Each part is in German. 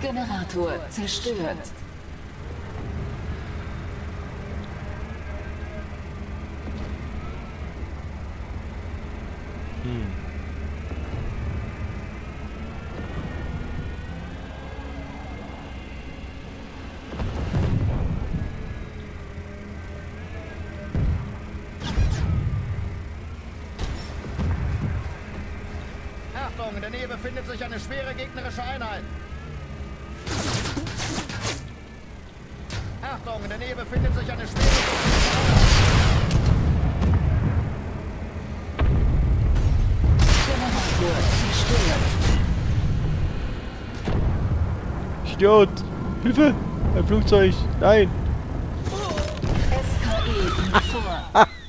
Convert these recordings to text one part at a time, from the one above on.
Generator zerstört. Achtung, in der Nähe befindet sich eine schwere gegnerische Einheit. Achtung, in der Nähe befindet sich eine schwere. Idiot! Hilfe! Ein Flugzeug! Nein!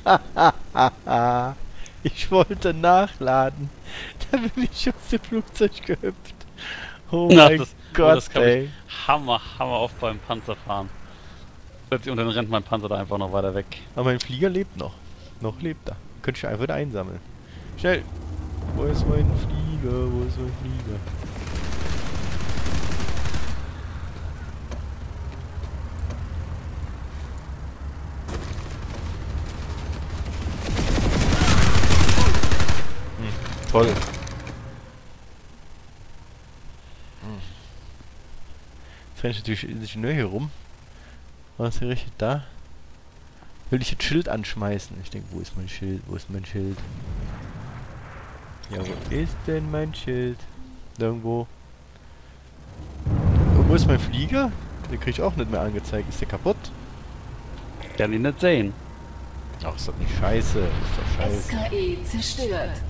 SKE. Ich wollte nachladen. Da bin ich aus dem Flugzeug gehüpft. Oh Na, mein das- oh, Gott, das kann ey. ich hammer, hammer oft beim Panzer fahren. Plötzlich und dann rennt mein Panzer da einfach noch weiter weg. Aber mein Flieger lebt noch. Noch lebt er. Könnte ich einfach wieder einsammeln. Schnell! Wo ist mein Flieger? Wo ist mein Flieger? Hm, toll. Hm. Jetzt renne ich natürlich nur hier rum. Was hier richtig da? Will ich jetzt Schild anschmeißen? Ich denke, wo ist mein Schild? Wo ist mein Schild? Ja, wo ist denn mein Schild? Irgendwo. Und wo ist mein Flieger? Den krieg ich auch nicht mehr angezeigt. Ist der kaputt? Kann ich nicht sehen. Ach, ist doch nicht scheiße. Ist doch scheiße. SKE zerstört.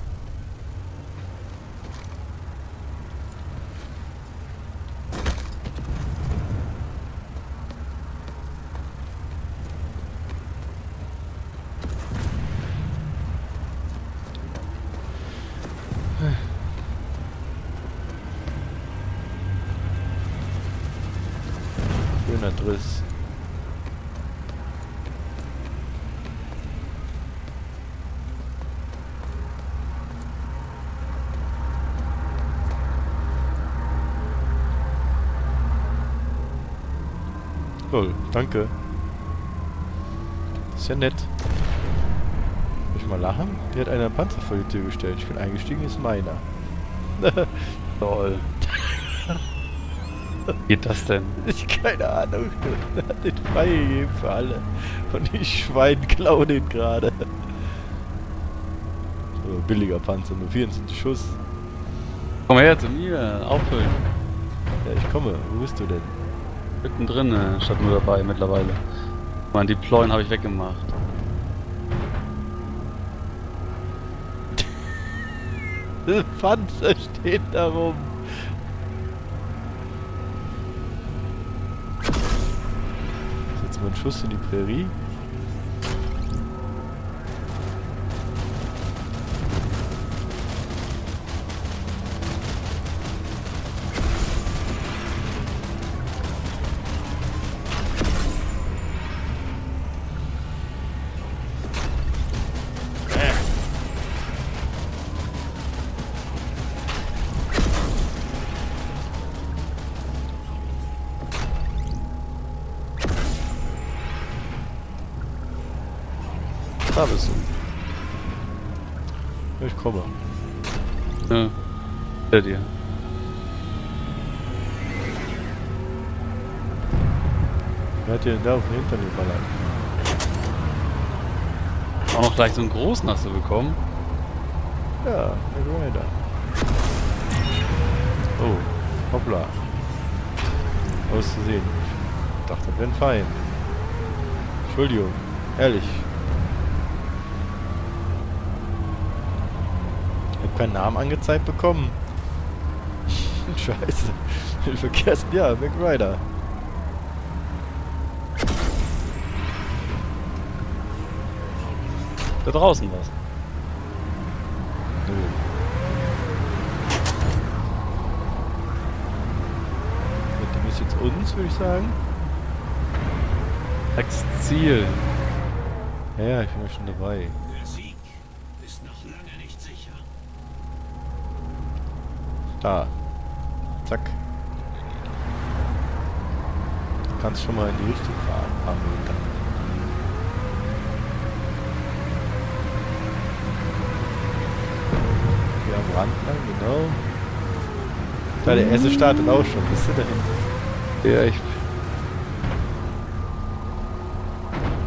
Toll, danke. Ist ja nett. Soll ich mal lachen? Hier hat einer einen Panzer vor die Tür gestellt. Ich bin eingestiegen, ist meiner. Toll. Geht das denn? Ich keine Ahnung. Er hat den freigegeben für alle. Und ich Schwein klaue den gerade. So, billiger Panzer, nur 24 Schuss. Komm her zu mir, auffüllen. Ja, ich komme. Wo bist du denn? Mittendrin, äh, statt nur dabei mittlerweile. Mein Deployen habe ich weggemacht. Der Panzer steht da rum. Jetzt mal Schuss in die Prärie. Da bist du. Ich komme. Ja. Hinter dir. Wer hat dir denn da auf den Hintern geballert? Auch noch gleich so einen großen hast du bekommen. Ja, der Rider. Oh, hoppla. Auszusehen. Ich dachte, das wäre ein Feind. Entschuldigung, ehrlich. Ich hab keinen Namen angezeigt bekommen. Scheiße. Ich vergessen, ja, Mac Rider. Da draußen was. Nö. Das Ding ist jetzt uns, würde ich sagen. Sechs Ziel. Ja, ja, ich bin ja schon dabei. Da. Zack. kannst schon mal in die Richtung fahren, ein paar Meter. Hier am Rand lang, genau. Da, der erste startet auch schon. Bist du da hinten? Ja, ich.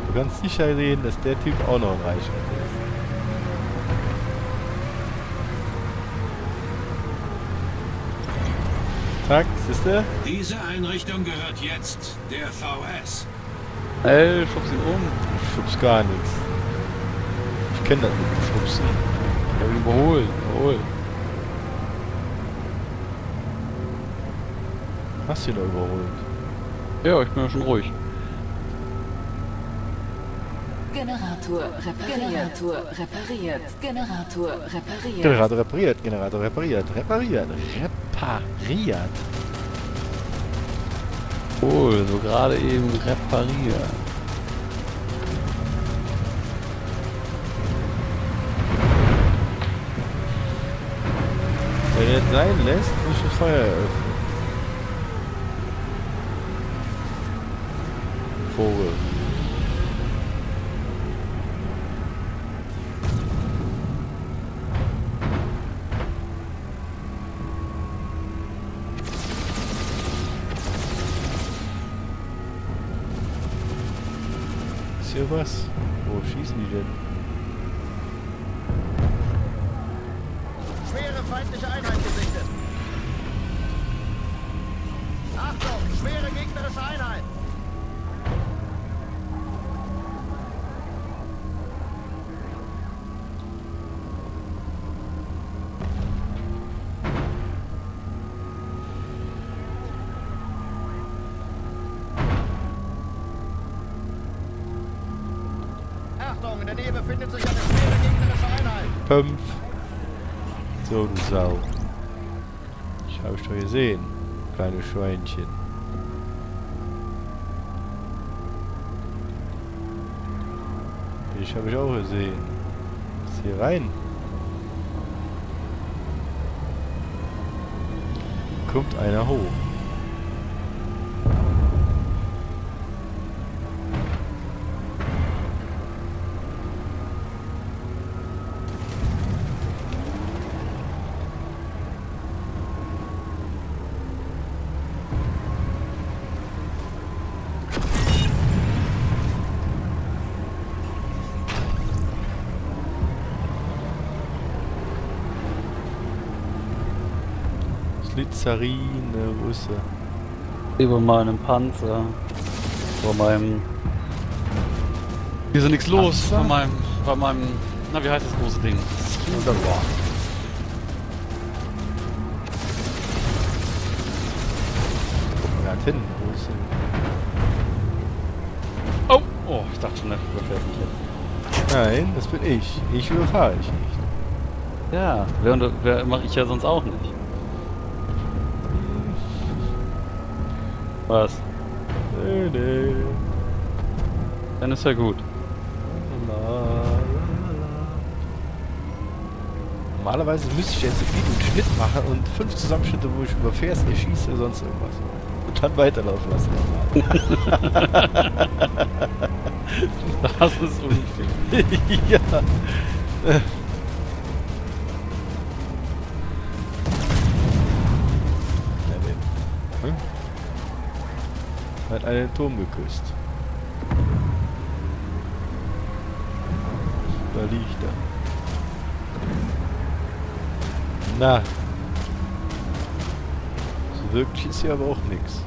Du kannst sicher sehen, dass der Typ auch noch Reichweite ist. Siehste? Diese Einrichtung gehört jetzt der VS. Ey, schubs ihn um. Ich schubs gar nichts. Ich kenne das mit dem Schubsen. Ich hab ihn überholt. Überholt. Hast du ihn doch überholt? Ja, ich bin ja schon ruhig. Generator repariert. Generator repariert. Generator repariert. Generator repariert, Generator repariert, repariert, repariert. Cool, so gerade eben repariert. Wenn er das sein lässt, muss ich das Feuer eröffnen. Vogel. Hier was? Wo schießen die denn? Schwere feindliche Einheit gesichtet. Achtung, schwere gegnerische Einheit. Achtung, in der Nähe befindet sich eine schwere gegnerische Einheit. Fünf. So, du Sau. Ich habe doch gesehen, kleine Schweinchen. Ich habe ich auch gesehen. Ist hier rein. Kommt einer hoch. Wo ist er? Über meinem Panzer. Vor meinem. Hier ist nichts los. Panzer? Bei meinem. Bei meinem. Na, wie heißt das große Ding? Wunderbar. Guck mal hin, wo ist denn? Oh! Oh, ich dachte schon, der überfährt mich jetzt. Nein, das bin ich. Ich überfahre ich nicht. Ja, wer, wer mache ich ja sonst auch nicht. Was? Nee, nee. Dann ist ja gut. Normalerweise müsste ich jetzt ein Video und Schnitt machen und fünf Zusammenschnitte, wo ich überfährst, erschieße oder sonst irgendwas. Und dann weiterlaufen lassen. Das ist unfair. Ja, Hat einen Turm geküsst. Da liegt er. Na. So wirklich ist hier aber auch nichts.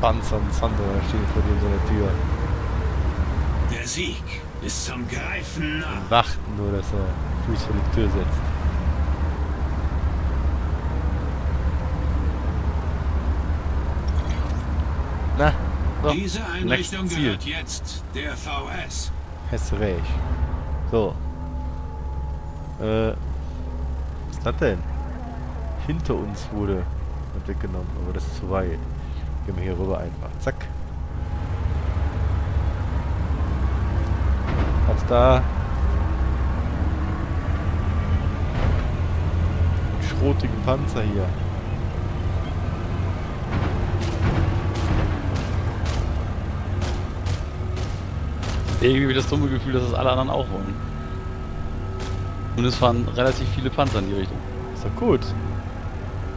Panzer und Sandra stehen vor dir so der Tür. Der Sieg ist zum Greifen nah. Warten nur, dass er Fuß vor die Tür setzt. Na, so. Diese Einrichtung gehört jetzt der VS. Hast recht. So. Äh. Was ist das denn? Hinter uns wurde weggenommen, aber das ist zu weit. Gehen wir hier rüber einfach. Zack. Hat's da. Schrotigen Panzer hier. Irgendwie das dumme Gefühl, dass das alle anderen auch wollen. Und es fahren relativ viele Panzer in die Richtung. Ist doch gut.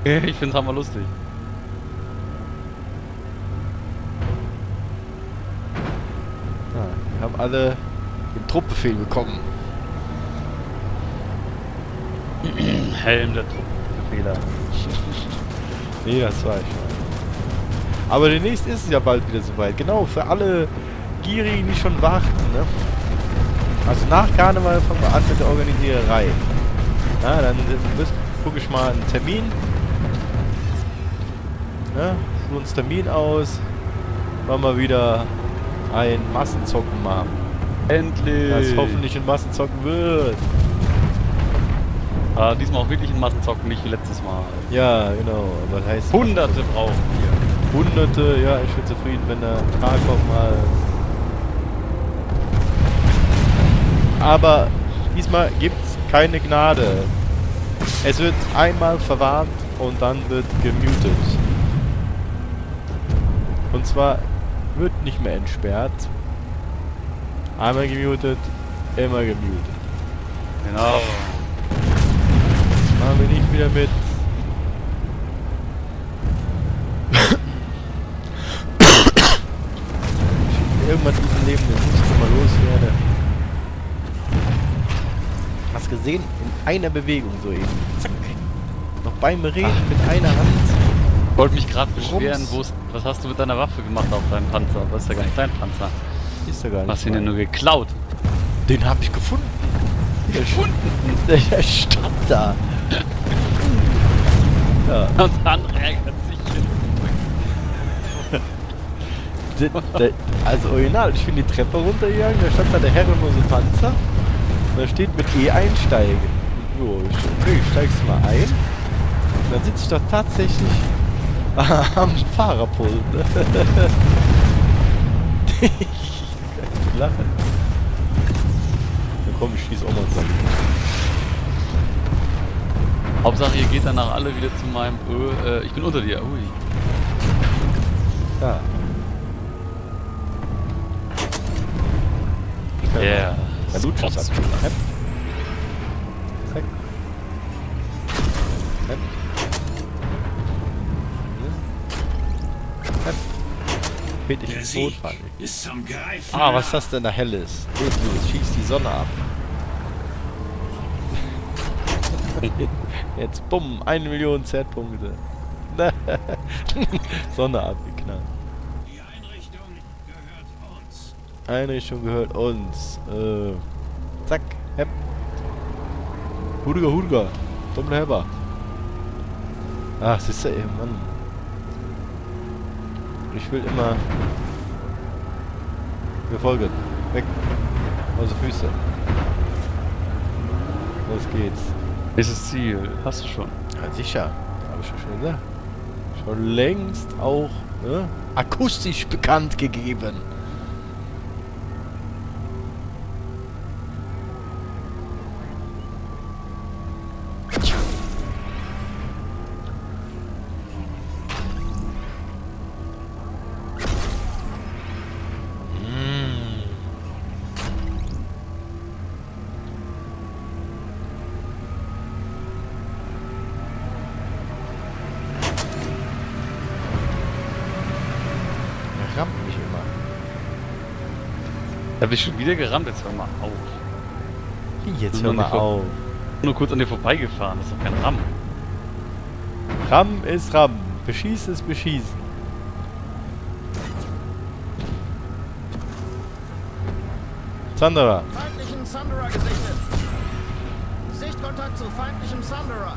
Ich find's hammer lustig. Alle den Truppbefehl bekommen. Helm der Truppenbefehler. Nee, das war ich. Aber demnächst ist es ja bald wieder soweit. Genau, für alle Gierigen, die schon warten, ne? Also nach Karneval fangen wir an mit der Organisiererei. Na, dann gucke ich mal einen Termin. Ne? Suchen uns Termin aus. Wollen wir wieder ein Massenzocken machen. Endlich! Das hoffentlich ein Massenzocken wird. Ah, diesmal auch wirklich ein Massenzocken, nicht wie letztes Mal. Ja, genau. Aber das heißt Hunderte brauchen wir. Hunderte. Ja, ich bin zufrieden, wenn der Tag auch mal aber diesmal gibt's keine Gnade. Es wird einmal verwarnt und dann wird gemutet. Und zwar wird nicht mehr entsperrt. Einmal gemutet, immer gemutet. Genau. Das machen wir nicht wieder mit. Irgendwann in diesem Leben, muss ich mal loswerden. Hast gesehen? In einer Bewegung so eben. Zack. Noch beim Reden mit einer Hand. Wollte mich gerade beschweren, was hast du mit deiner Waffe gemacht auf deinem Panzer? Das ist ja gar nicht dein Panzer. Ist ja gar Du nicht. hast ihn ja mein. nur geklaut. Den habe ich gefunden. Gefunden? Der, stand da. ja. Und andere ärgert sich. Der, also original, ich bin die Treppe runtergegangen, da stand da der herrenlose Panzer. Und da steht mit E einsteigen. Jo, ich, okay, ich steigst mal ein. Und dann sitze ich doch tatsächlich am Fahrerpult. Ich lache. Dann komm, ich schieß auch mal zusammen. Hauptsache, ihr geht danach alle wieder zu meinem Ö. Äh, ich bin unter dir. Ui. Ja. Yeah. Der Lutschuss Spots. ab. Hep. Zack. Zum Greifen. Ah, was ist das denn da helles? Los, los, schieß die Sonne ab. Jetzt bumm, eine Million Z-Punkte. Sonne abgeknallt. Die Einrichtung gehört uns. Einrichtung gehört uns. Äh, zack, hepp. Hurga, Hurga. Dummel Heber. Ach, siehst du, ey, Mann. Ich will immer... Wir folgen. Weg. Aus den Füße. Los geht's. Nächstes Ziel. Hast du schon. Ja, sicher. Habe ich ja schon gesagt. Schon längst auch ne, akustisch bekannt gegeben. Da hab ich schon wieder gerammt. Jetzt hör mal auf. Jetzt hör mal nicht vor- auf. Nur kurz an dir vorbeigefahren. Das ist doch kein Ram. Ram ist Ram. Beschießen ist Beschießen. Sandra. Feindlichen Thunderer gesichtet. Sichtkontakt zu feindlichem Thunderer.